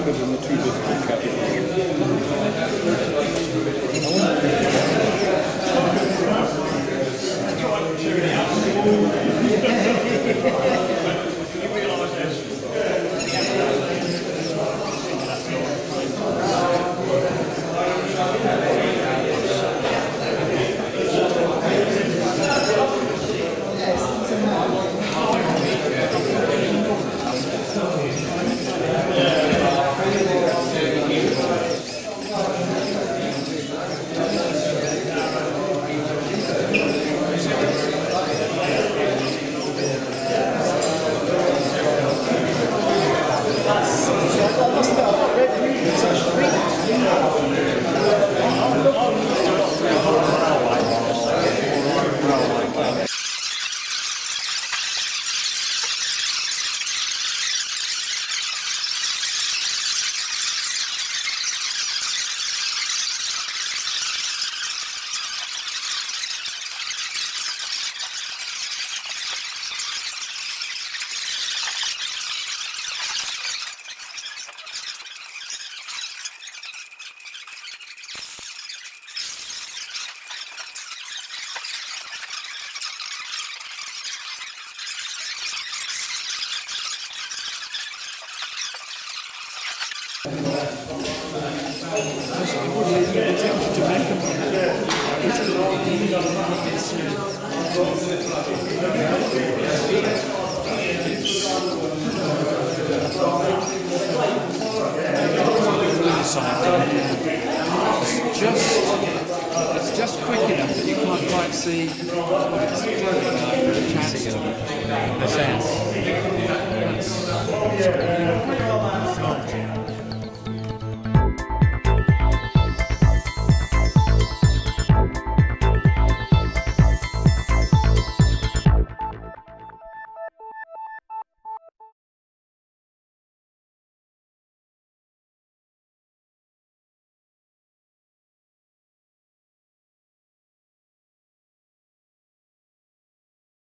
Because in the two different categories. It's just, it's just quick enough that you can't quite see The sense.